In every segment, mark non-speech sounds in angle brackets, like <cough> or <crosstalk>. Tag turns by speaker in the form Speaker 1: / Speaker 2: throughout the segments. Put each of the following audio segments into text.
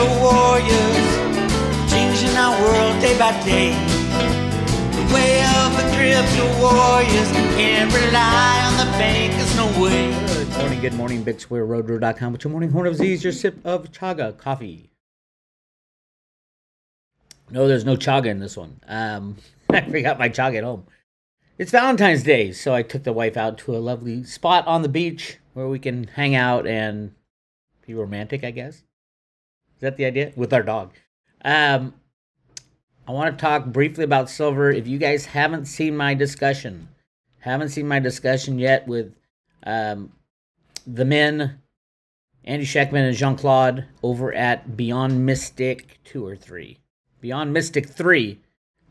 Speaker 1: crypto warriors, changing our world day by day. The way of the crypto warriors, can't rely on the bankers, no way.
Speaker 2: Good morning, good morning, BigSquareRoadRoad.com with your morning horn of Z's, your sip of chaga coffee. No, there's no chaga in this one. Um, <laughs> I forgot my chaga at home. It's Valentine's Day, so I took the wife out to a lovely spot on the beach where we can hang out and be romantic, I guess. Is that the idea? With our dog. Um, I want to talk briefly about silver. If you guys haven't seen my discussion, haven't seen my discussion yet with um, the men, Andy Schectman and Jean Claude, over at Beyond Mystic 2 or 3. Beyond Mystic 3.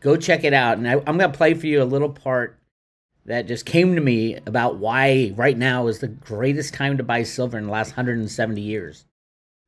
Speaker 2: Go check it out. And I, I'm going to play for you a little part that just came to me about why right now is the greatest time to buy silver in the last 170 years.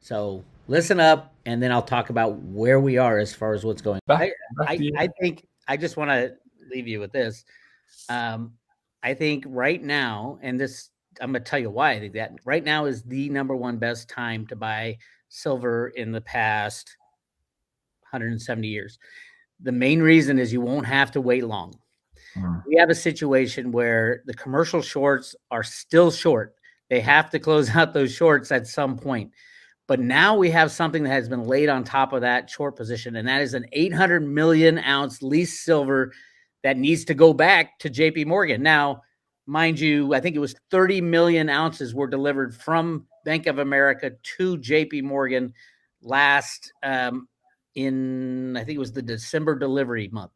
Speaker 2: So listen up, and then I'll talk about where we are as far as what's going.
Speaker 3: Back-
Speaker 2: I,
Speaker 3: back
Speaker 2: I. I think I just want to leave you with this. Um, I think right now, and this I'm going to tell you why I think that right now is the number one best time to buy silver in the past 170 years. The main reason is you won't have to wait long
Speaker 3: Mm.
Speaker 2: we have a situation where the commercial shorts are still short. They have to close <laughs> out those shorts at some point. But now we have something that has been laid on top of that short position, and that is an 800 million ounce lease silver that needs to go back to JP Morgan. Now, mind you, I think it was 30 million ounces were delivered from Bank of America to JP Morgan last um, in, I think it was the December delivery month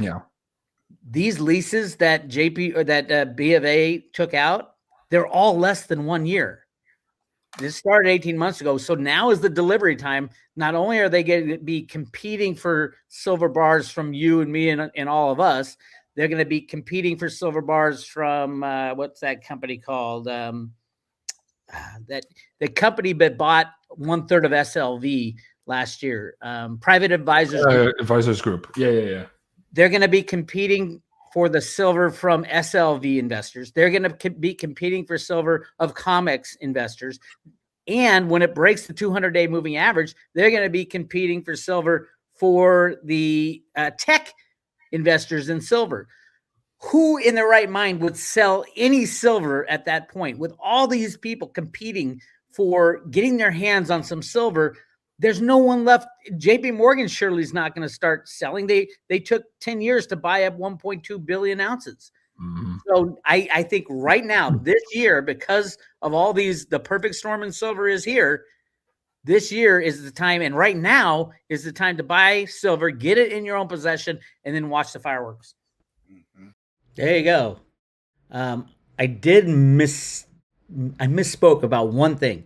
Speaker 3: Yeah.
Speaker 2: these leases that JP or that uh, B of A took out, they're all less than one year. This started 18 months ago. So now is the delivery time. Not only are they going to be competing for silver bars from you and me and, and all of us, they're going to be competing for silver bars from uh, what's that company called? Um, that the company that bought one third of SLV last year, um, Private Advisors. Group
Speaker 3: Uh, advisors group. Yeah, yeah, yeah.
Speaker 2: they're going to be competing for the silver from SLV investors. They're going to be competing for silver of COMEX investors. And when it breaks the 200 day moving average, they're going to be competing for silver for the uh, tech investors in silver. Who in their right mind would sell any silver at that point with all these people competing for getting their hands on some silver? There's no one left. JP Morgan surely is not going to start selling. They they took 10 years to buy up 1.2 billion ounces.
Speaker 3: Mhm.
Speaker 2: So I, I think right now, this year, because of all these, the perfect storm in silver is here. This year is the time, and right now is the time to buy silver, get it in your own possession, and then watch the fireworks. There you go. Um, I did miss. I misspoke about one thing.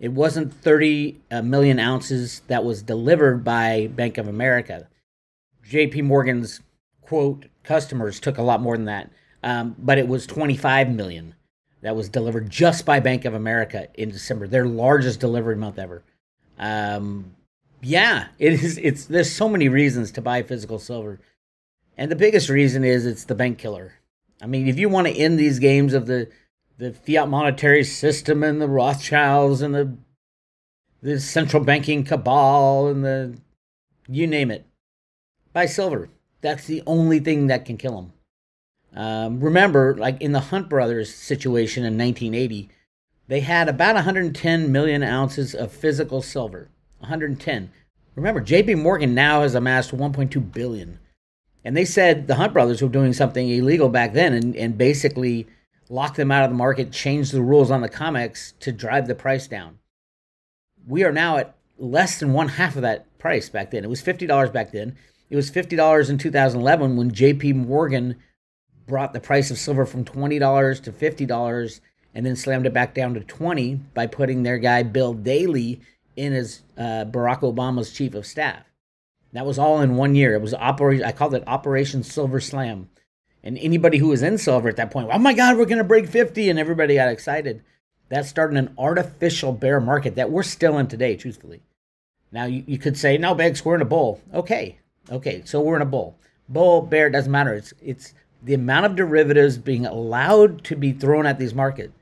Speaker 2: It wasn't 30 uh, ounces that was delivered by Bank of America. JP Morgan's quote customers took a lot more than that. Um, but it was 25 million that was delivered just by Bank of America in December, their largest delivery month ever. Um, yeah, it is. It's there's so many reasons to buy physical silver, and the biggest reason is it's the bank killer. I mean, if you want to end these games of the the fiat monetary system and the Rothschilds and the the central banking cabal and the you name it, buy silver. That's the only thing that can kill them. Um, remember, like in the Hunt brothers situation in 1980, they had about 110 million ounces of physical silver. 110. Remember, J.P. Morgan now has amassed 1.2 billion, and they said the Hunt brothers were doing something illegal back then, and, and basically locked them out of the market, change the rules on the COMEX to drive the price down. We are now at less than one half of that price back then. It was fifty dollars back then. It was fifty dollars in 2011 when J.P. Morgan brought the price of silver from twenty dollars to fifty dollars, and then slammed it back down to twenty by putting their guy Bill Daley in as uh, Barack Obama's chief of staff. That was all in one year. It was operation. I called it Operation Silver Slam. And anybody who was in silver at that point, oh my God, we're going to break 50, and everybody got excited. That started an artificial bear market that we're still in today, truthfully. Now you, you could say, no, Bix, we're in a bull. Okay, okay, so we're in a bull. Bull, bear, doesn't matter. It's it's the amount of derivatives being allowed to be thrown at these markets.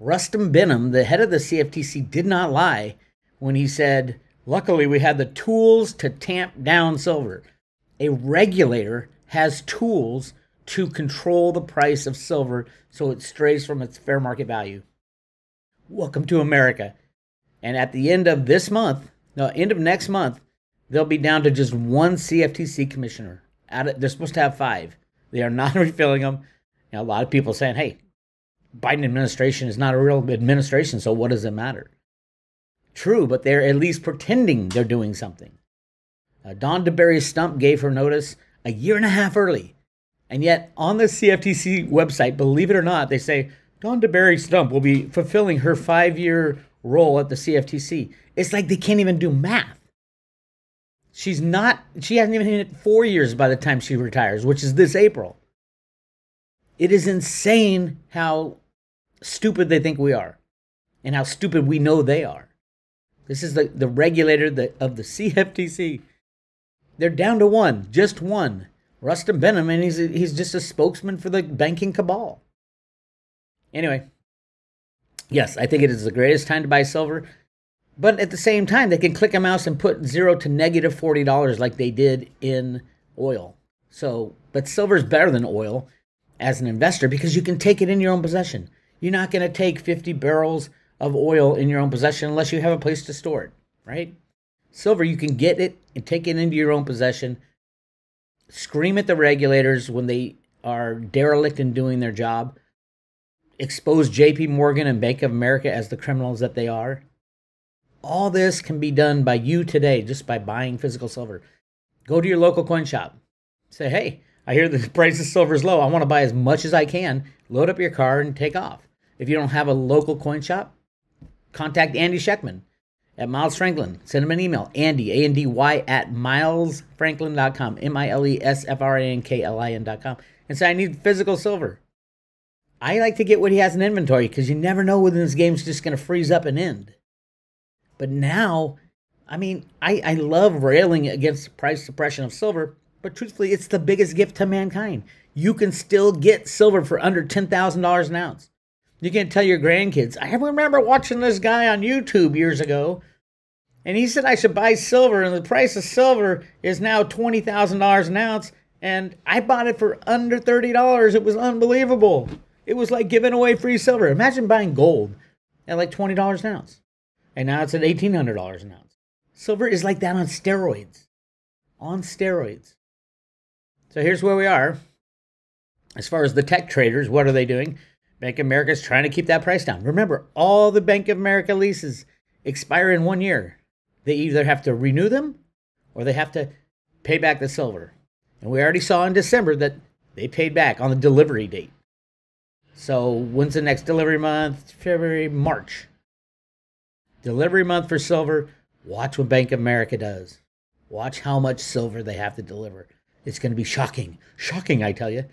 Speaker 2: Rostin Behnam, the head of the CFTC, did not lie when he said Luckily, we had the tools to tamp down silver. A regulator has tools to control the price of silver so it strays from its fair market value. Welcome to America. And at the end of this month, no, end of next month, they'll be down to just one CFTC commissioner. they're supposed to have five. They are not <laughs> refilling them. You know, a lot of people saying, "Hey, Biden administration is not a real administration, so what does it matter?" True, but they're at least pretending they're doing something. Uh, Dawn DeBerry Stump gave her notice a year and a half early. And yet, on the CFTC website, believe it or not, they say Dawn DeBerry Stump will be fulfilling her five year role at the CFTC. It's like they can't even do math. She's not, she hasn't even hit four years by the time she retires, which is this April. It is insane how stupid they think we are and how stupid we know they are. This is the, the regulator that, of the CFTC. They're down to one, just one. Rostin Behnam, and he's, he's just a spokesman for the banking cabal. Anyway, yes, I think it is the greatest time to buy silver. But at the same time, they can click a mouse and put zero to negative $40 like they did in oil. So, but silver is better than oil as an investor because you can take it in your own possession. You're not going to take 50 barrels of oil in your own possession unless you have a place to store it, right? Silver, you can get it and take it into your own possession. Scream at the regulators when they are derelict in doing their job. Expose JP Morgan and Bank of America as the criminals that they are. All this can be done by you today just by buying physical silver. Go to your local coin shop. Say, hey, I hear the <laughs> price of silver is low. I want to buy as much as I can. Load up your car and take off. If you don't have a local coin shop, contact Andy Schectman at Miles Franklin. Send him an email, Andy, A N D Y, at milesfranklin.com, M I L E S F R A N K L I N.com, and say, I need physical silver. I like to get what he has in inventory because you never know when this game's just going to freeze up and end. But now, I mean, I, I love railing against price suppression of silver, but truthfully, it's the biggest gift to mankind. You can still get silver for under $10,000 an ounce. You can tell your grandkids, I remember watching this guy on YouTube years ago, and he said I should buy silver, and the price of silver is now $20,000 an ounce, and I bought it for under $30. It was unbelievable. It was like giving away free silver. Imagine buying gold at like $20 an ounce, and now it's at $1,800 an ounce. Silver is like that on steroids. On steroids. So here's where we are. As far as the tech traders, what are they doing? Bank of America is trying to keep that price down. Remember, all the Bank of America leases expire in one year. They either have to renew them or they have to pay back the silver. And we already saw in December that they paid back on the delivery date. So when's the next delivery month? February, March. Delivery month for silver. Watch what Bank of America does. Watch how much silver they have to deliver. It's going to be shocking. Shocking, I tell you.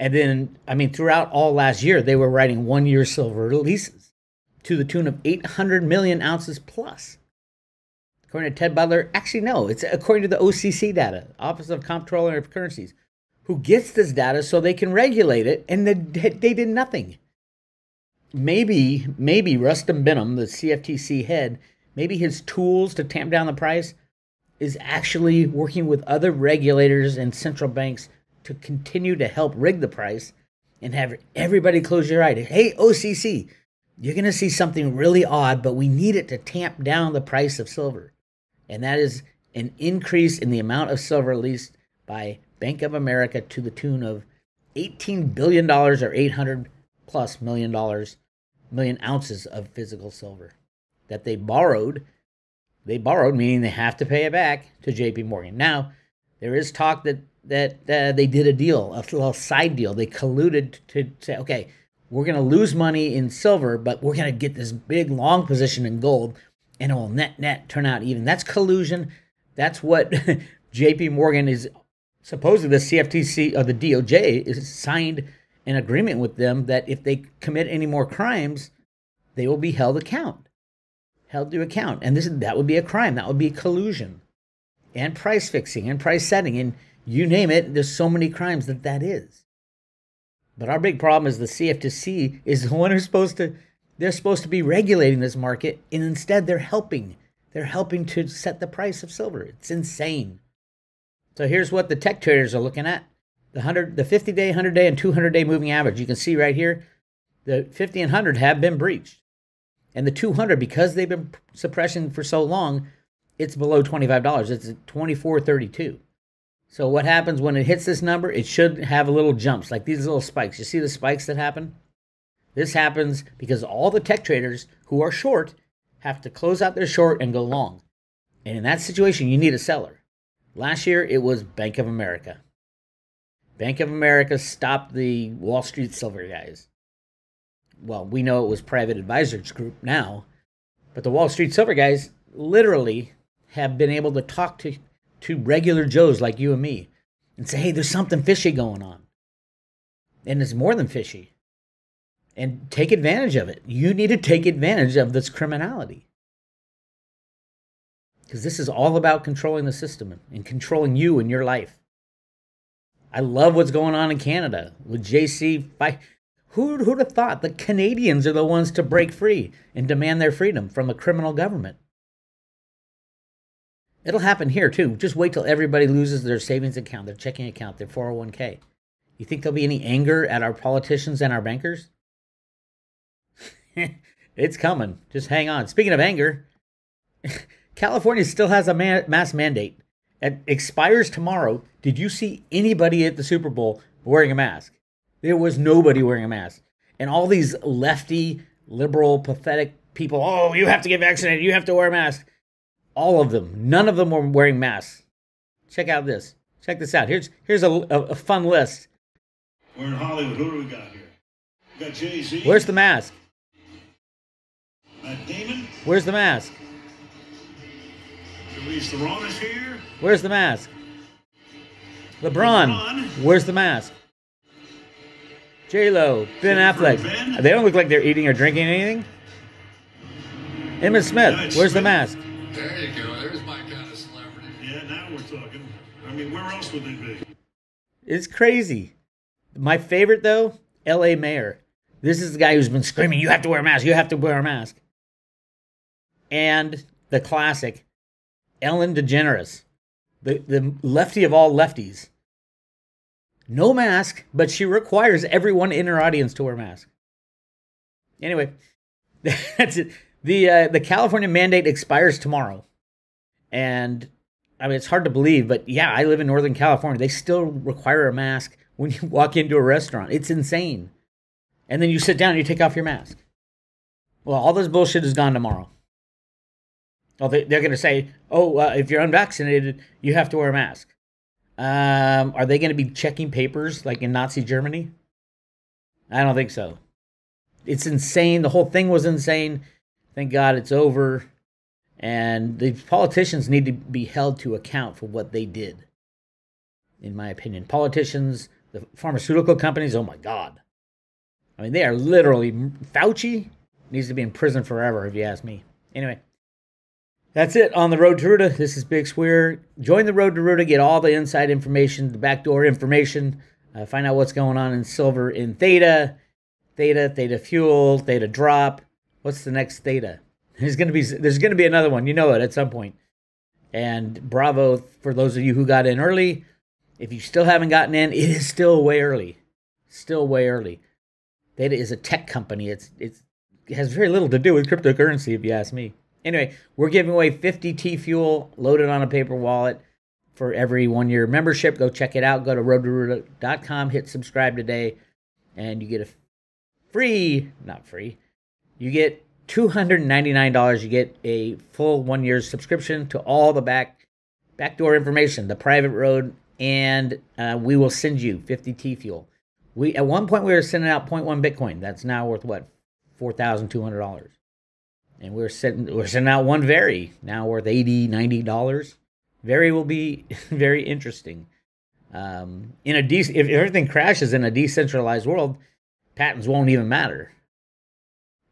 Speaker 2: And then, I mean, throughout all last year, they were writing one year silver leases to the tune of 800 million ounces plus. According to Ted Butler, actually, no, it's according to the OCC data, Office of Comptroller of Currencies, who gets this data so they can regulate it, and they, they did nothing. Maybe, maybe Rostin Behnam, the CFTC head, maybe his tools to tamp down the price is actually working with other regulators and central banks to continue to help rig the price and have everybody close your eye. Hey, OCC, you're going to see something really odd, but we need it to tamp down the price of silver. And that is an increase in the amount of silver leased by Bank of America to the tune of $18 billion or 800 plus million dollars, million ounces of physical silver that they borrowed. They borrowed, meaning they have to pay it back to JP Morgan. Now, there is talk that that uh, they did a deal, a little side deal. They colluded to say, okay, we're going to lose money in silver, but we're going to get this big long position in gold, and it will net net turn out even. That's collusion. That's what <laughs> J.P. Morgan is supposedly the CFTC or the DOJ is signed an agreement with them that if they commit any more crimes, they will be held account, held to account, and this that would be a crime. That would be collusion, and price fixing and price setting and you name it, there's so many crimes that that is. But our big problem is the CFTC is the one who's supposed to, they're supposed to be regulating this market, and instead they're helping They're helping to set the price of silver. It's insane. So here's what the tech traders are looking at. The 100 the 50 day, 100 day and 200 day moving average. You can see right here the 50 and 100 have been breached. And the 200 because they've been suppressing for so long, it's below $25. It's at 24.32. So what happens when it hits this number? It should have a little jumps, like these little spikes. You see the spikes that happen? This happens because all the tech traders who are short have to close out their short and go long. And in that situation, you need a seller. Last year, it was Bank of America. Bank of America stopped the Wall Street silver guys. Well, we know it was Private Advisors Group now, but the Wall Street silver guys literally have been able to talk to to regular Joes like you and me and say, hey, there's something fishy going on. And it's more than fishy. And take advantage of it. You need to take advantage of this criminality. Because this is all about controlling the system and controlling you and your life. I love what's going on in Canada with JC. By, Who who'd have thought the Canadians are the ones to break free and demand their freedom from a criminal government? It'll happen here too. Just wait till everybody loses their savings account, their checking account, their 401k. You think there'll be any anger at our politicians and our bankers? <laughs> it's coming. Just hang on. Speaking of anger, <laughs> California still has a mask mandate. It expires tomorrow. Did you see anybody at the Super Bowl wearing a mask? There was nobody wearing a mask. And all these lefty, liberal, pathetic people, oh, you have to get vaccinated. You have to wear a mask. All of them. None of them were wearing masks. Check out this. Check this out. Here's here's a, a, a fun list.
Speaker 4: We're in Hollywood. Who do we got here? We got Jay Z.
Speaker 2: Where's the mask?
Speaker 4: Matt Damon.
Speaker 2: Where's the mask?
Speaker 4: Charlize Theron is here.
Speaker 2: Where's the mask? LeBron. LeBron. Where's the mask? J Lo, Ben Affleck. Ben? They don't look like they're eating or drinking anything. Emmitt Smith. Where's Smith. the mask?
Speaker 5: There you go. There's my kind of celebrity.
Speaker 4: Yeah, now we're talking. I mean, where else would they be?
Speaker 2: It's crazy. My favorite though, L.A. Mayor. This is the guy who's been screaming, "You have to wear a mask. You have to wear a mask." And the classic, Ellen DeGeneres, the the lefty of all lefties. No mask, but she requires everyone in her audience to wear a mask. Anyway, <laughs> that's it the uh, the California mandate expires tomorrow, and I mean it's hard to believe, but yeah, I live in Northern California. They still require a mask when you <laughs> walk into a restaurant. It's insane. And then you sit down and you take off your mask. Well, all this bullshit is gone tomorrow. Well, they, are going to say, "Oh, uh, if you're unvaccinated, you have to wear a mask." Um, are they going to be checking papers like in Nazi Germany? I don't think so. It's insane. The whole thing was insane. Thank God it's over. And the politicians need to be held to account for what they did, in my opinion. Politicians, the pharmaceutical companies, oh my God. I mean, they are literally. Fauci needs to be in prison forever, if you ask me. Anyway, that's it on the Road to Roota. This is Bix Weir. Join the Road to Roota, get all the inside information, the backdoor information, uh, find out what's going on in silver in Theta, Theta, Theta Fuel, Theta Drop, What's the next theta? There's gonna be there's gonna be another one. You know it at some point. And bravo for those of you who got in early. If you still haven't gotten in, it is still way early. Still way early. Theta is a tech company. It's it's it has very little to do with cryptocurrency, if you ask me. Anyway, we're giving away 50 T Fuel loaded on a paper wallet for every one year membership. Go check it out. Go to roadtoroota.com, hit subscribe today, and you get a free, not free, you get $299. You get a full one year subscription to all the back backdoor information, the private road, and uh, we will send you 50 T fuel. We at one point we were sending out 0.1 Bitcoin. That's now worth what four thousand two hundred dollars, and we're sending we're sending out one very now worth 80 90 dollars. Very will be <laughs> very interesting. Um, in a de- if everything crashes in a decentralized world, patents won't even matter.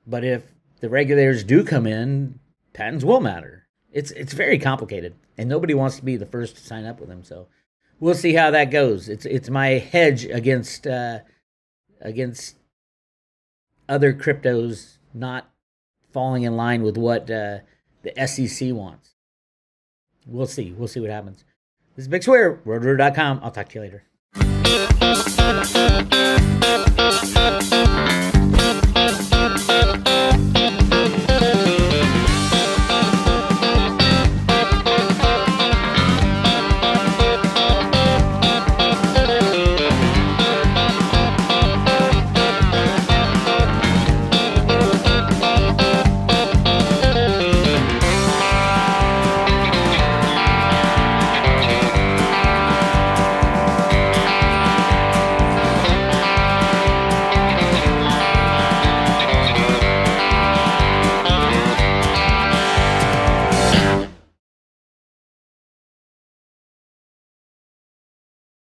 Speaker 2: But if the regulators do come in, patents will matter. It's it's very complicated, and nobody wants to be the first to sign up with them. So we'll see how that goes. It's it's my hedge against uh, against other cryptos not falling in line with what uh, the SEC wants. We'll see. We'll see what happens. This is Bix Weir, roadrunner.com. I'll talk to you later.